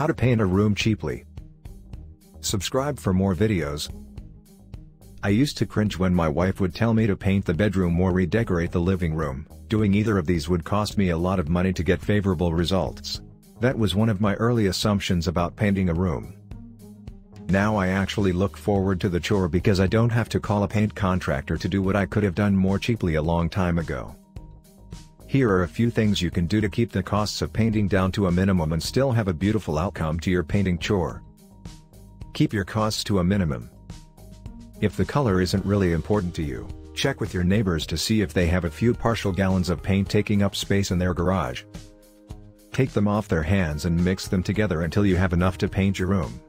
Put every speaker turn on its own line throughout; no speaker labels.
How to paint a room cheaply. Subscribe for more videos. I used to cringe when my wife would tell me to paint the bedroom or redecorate the living room. Doing either of these would cost me a lot of money to get favorable results. That was one of my early assumptions about painting a room. Now I actually look forward to the chore because I don't have to call a paint contractor to do what I could have done more cheaply a long time ago. Here are a few things you can do to keep the costs of painting down to a minimum and still have a beautiful outcome to your painting chore. Keep your costs to a minimum. If the color isn't really important to you, check with your neighbors to see if they have a few partial gallons of paint taking up space in their garage. Take them off their hands and mix them together until you have enough to paint your room.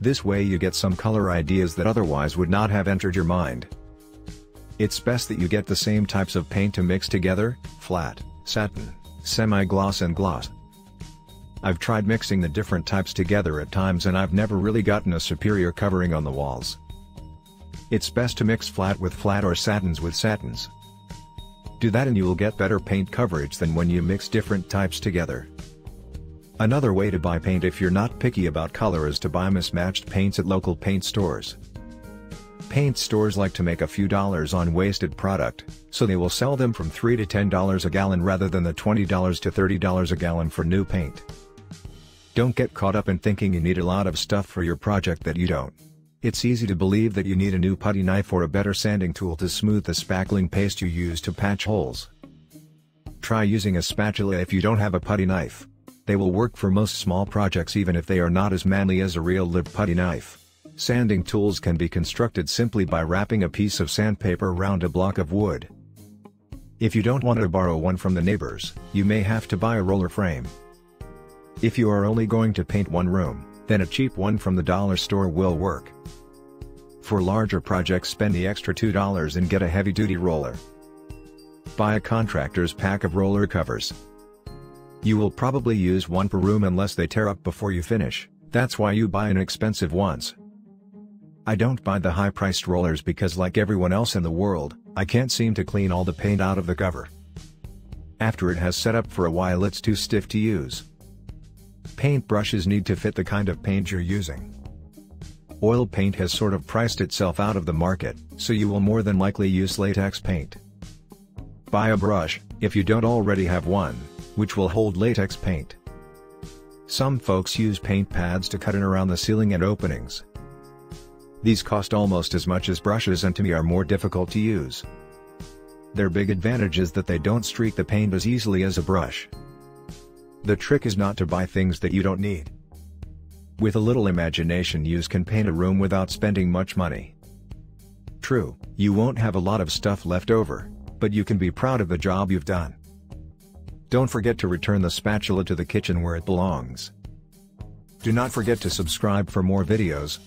This way you get some color ideas that otherwise would not have entered your mind. It's best that you get the same types of paint to mix together, flat, satin, semi-gloss and gloss. I've tried mixing the different types together at times and I've never really gotten a superior covering on the walls. It's best to mix flat with flat or satins with satins. Do that and you will get better paint coverage than when you mix different types together. Another way to buy paint if you're not picky about color is to buy mismatched paints at local paint stores. Paint stores like to make a few dollars on wasted product, so they will sell them from 3 to $10 a gallon rather than the $20 to $30 a gallon for new paint. Don't get caught up in thinking you need a lot of stuff for your project that you don't. It's easy to believe that you need a new putty knife or a better sanding tool to smooth the spackling paste you use to patch holes. Try using a spatula if you don't have a putty knife. They will work for most small projects even if they are not as manly as a real live putty knife. Sanding tools can be constructed simply by wrapping a piece of sandpaper around a block of wood. If you don't want to borrow one from the neighbors, you may have to buy a roller frame. If you are only going to paint one room, then a cheap one from the dollar store will work. For larger projects spend the extra $2 and get a heavy-duty roller. Buy a contractor's pack of roller covers. You will probably use one per room unless they tear up before you finish, that's why you buy inexpensive ones. I don't buy the high-priced rollers because like everyone else in the world, I can't seem to clean all the paint out of the cover. After it has set up for a while it's too stiff to use. Paint brushes need to fit the kind of paint you're using. Oil paint has sort of priced itself out of the market, so you will more than likely use latex paint. Buy a brush, if you don't already have one, which will hold latex paint. Some folks use paint pads to cut in around the ceiling and openings. These cost almost as much as brushes and to me are more difficult to use. Their big advantage is that they don't streak the paint as easily as a brush. The trick is not to buy things that you don't need. With a little imagination you can paint a room without spending much money. True, you won't have a lot of stuff left over, but you can be proud of the job you've done. Don't forget to return the spatula to the kitchen where it belongs. Do not forget to subscribe for more videos,